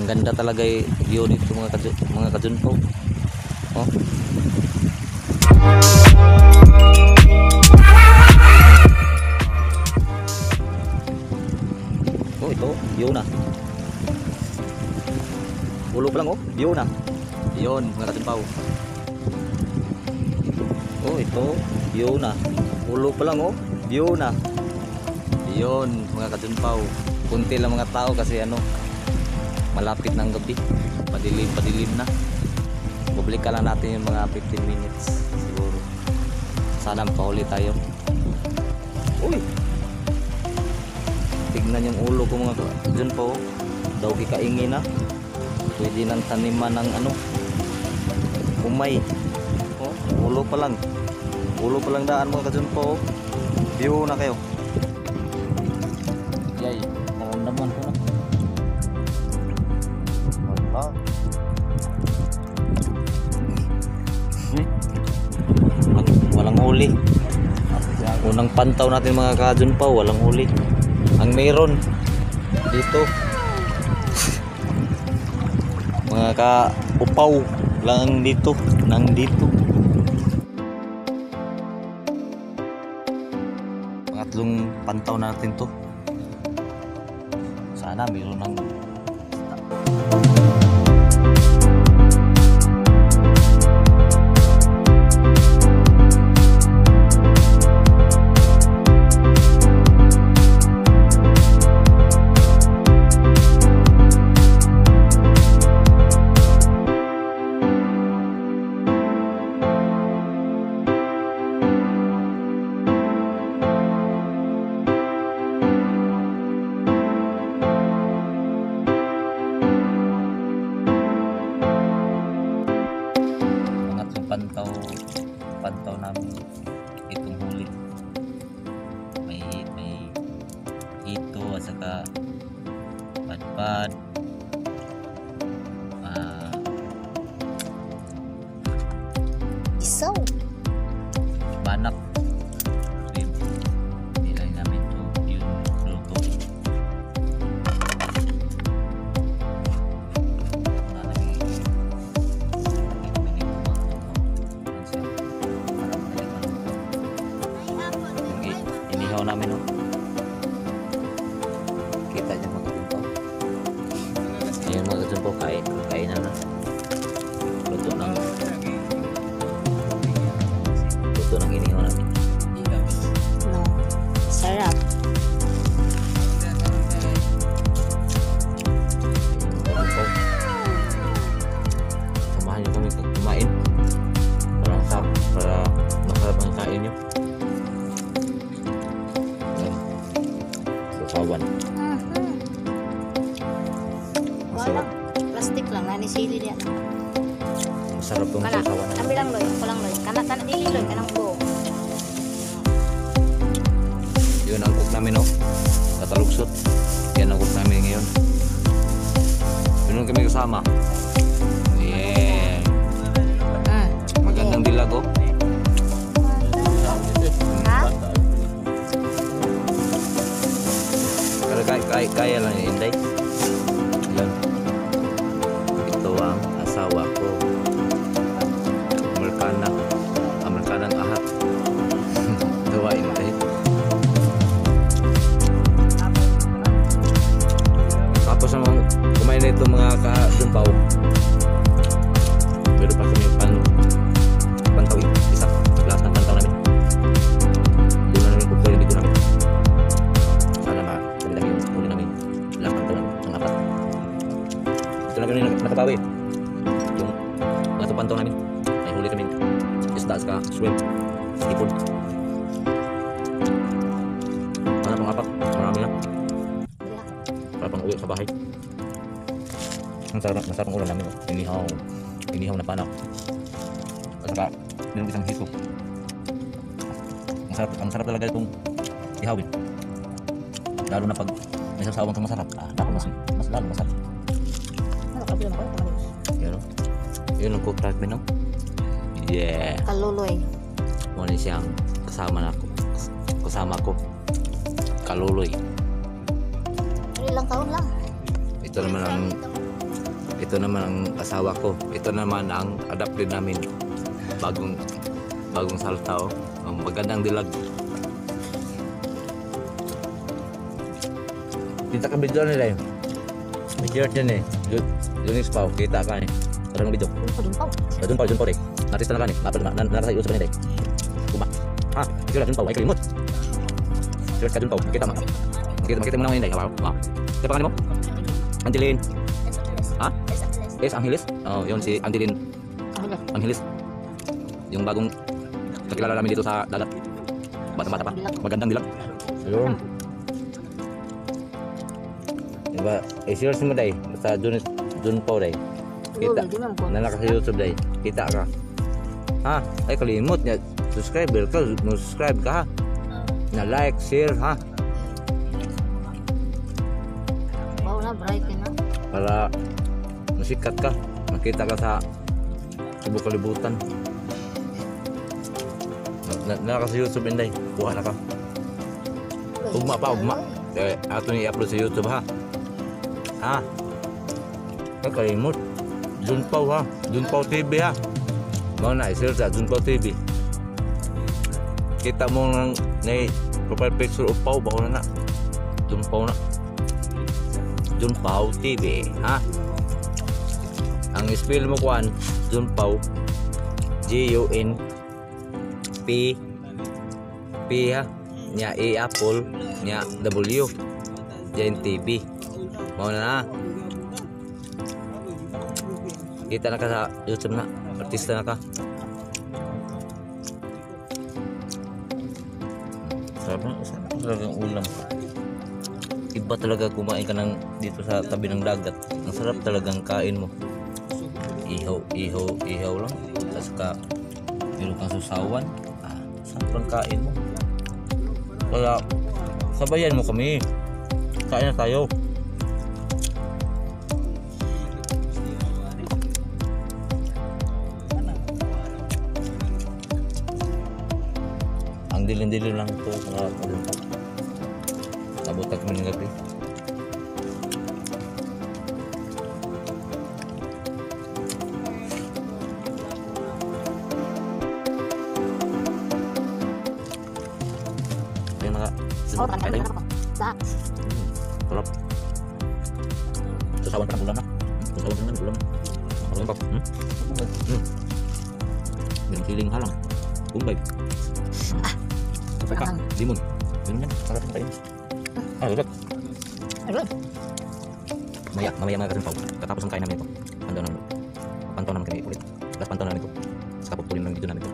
Ang ganda talaga yung view dito mga kadun, mga kadunpo. Oh. Oh, ito, view na. Ulo pa lang oh, view na. Yun, mga kadunpaw. Oh, ito, view na. Ulo pa lang oh, view na. Yun, mga kadunpaw. Kunti lang mga tao kasi ano, malapit ng gabi. Padilim, padilim na. Public lang natin yung mga 15 minutes siguro. Sana makahuli tayo. Uy! Tignan yung ulo ko mga kadunpaw. Daw kikaingi na. Pwede nang taniman ng ano, umay. Oh, ulo pa lang. Ulo pa lang daan mga kadunpaw. View na kayo. Yay, huli. Unang pantaw natin mga kadun pa, walang huli. Ang meron dito. mga ka upaw lang dito, nang dito. Pangatlong pantaw natin to. Sana mayroon ng pantaw pantaw namin itong huli may may ito at saka padpad ah ayan mga Yan ang cook namin ngayon. Yun kami kasama. Yeah. Mm. Magandang dilag, oh. Kaya, kaya, kaya lang yun, Inday. Ito ang asawa ko. Na ito mga ka-dumpaw. Pero pa kami pan pantaw isa. Last ng pantaw namin. Lima namin kung pwede dito namin. Sana ma dami dami yung huli namin. Last pantaw namin. Ang apat. Ito na kami nak- Ang sarap, masarap ulam namin. Inihaw. Inihaw na panak. At saka, meron isang hito. Ang sarap, ang sarap talaga itong ihawin. Lalo na pag may sasawang kang masarap. Ah, naku, mas, mas lalo masarap. Ano ka bilang ko? Tamalis. Yun, ang cook namin, no? Yeah. Kaluloy. Muna siyang kasama na ko. Kasama ko. Kaluloy. Ilang taon lang. Ito naman ang Ito naman ang asawa ko. Ito naman ang adopted namin. Bagong bagong salta oh. Ang magandang dilag. Kita ka video nila eh. Eh. Yun, yun yung spaw. Kita ka eh. Parang video. Doon pa, doon pa. Ah, Doon pa, pa rin. Artista na ka eh. Napal na, na, nasa YouTube na rin. Kuma. Ha, sila doon pa. Ay kalimot. Sila ka doon pa. Kita mo. Makita, makita mo naman yun eh. Wow. Wow. Mo? Angeline. Ha? Yes, Angeles. Oh, yun si Angeline? Angeles. Yung bagong kakilala namin dito sa dagat. Bata-bata pa. Magandang dilag. Yun. Diba, eh, serious mo day. Basta dun, dun po day. Kita. Di man po. na naka sa YouTube day. Kita ka. Ha? Ay kalimot niya. Subscriber ka. Subscribe ka ha. Na like, share ha. Bawa na, bright na. Para masikat ka. Makita ka sa subok kalibutan. Na, na sa YouTube inday. Kuha na ka. Ugma pa, ugma. Eh, ato ni i-upload sa YouTube ha. Ha? Ay kalimot. Junpaw ha. Junpaw TV ha. Mau na, i-share sa Junpaw TV. Kita mo ng na profile picture of Pau ba na na. Junpaw na. Junpaw TV, ha? Ang spell mo kuan, Junpaw G U N P P ha? Nya A apple nya W. Jen TV mau na kita na ka sa YouTube na. Artista na ka. Sarap na. Sarap na talaga ang ulam. Iba talaga kumain ka ng dito sa tabi ng dagat. Ang sarap talagang kain mo ihaw ihaw ihaw lang. Tapos ka meron kang susawan. Ah, ang kain mo? Kaya sabayan mo kami. Kain na tayo. Ang dilim-dilim lang ito mga na kami ng gabi Oh, takan Ayun. ka na. Sa. Sarap. Sasawan ka ng ulam na. Sasawan ka ng ulam. Ulam pa. Hmm? Hmm. Yung siling halang. Kumbay. Kumbay ka. Ahang. Limon. Yun yan. Sarap na kayo. Ah, sarap. Ayun. Maya, mamaya mga kasin pa. Katapos ang kain namin ito. Pantaw namin. Pantaw namin kami ulit. Tapos pantaw namin ito. Sa kapupulin ng video namin ito.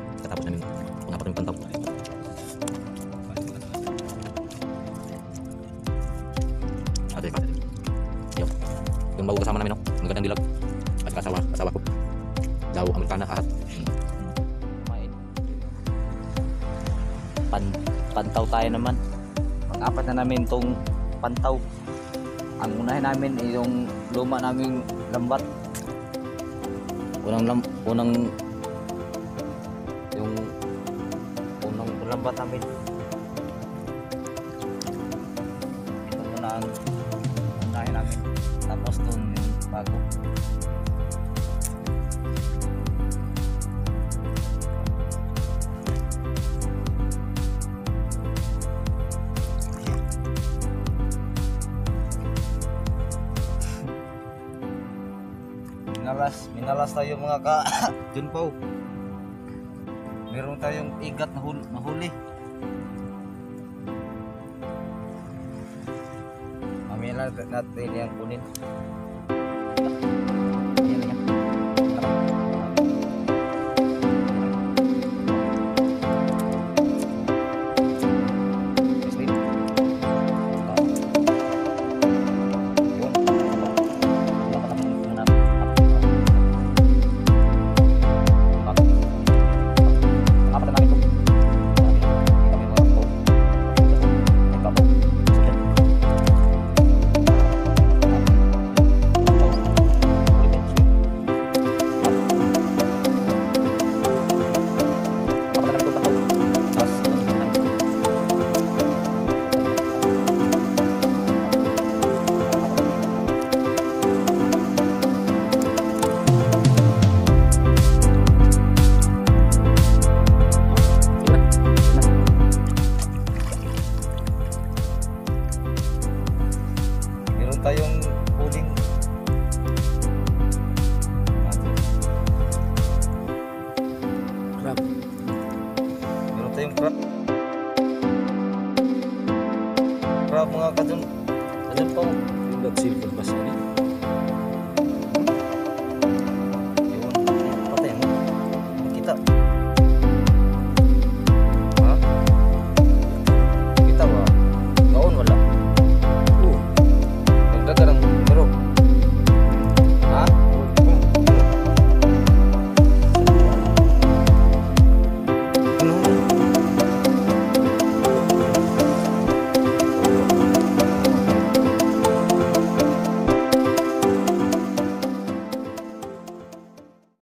Daw, Amerikana, kahat. pan, pantaw tayo naman. Pang-apat na namin tong pantaw. Ang unahin namin yung luma naming lambat. Unang, lam, unang, Yung unang lambat namin. Ito muna ang unahin namin. Tapos doon bago. Minalas, minalas tayo mga ka Junpo. Meron tayong igat na huli. Na huli. Mamaya natin yung kunin. yung crab. Crab mga kadun. Ano po? Yung nag-silver ba siya?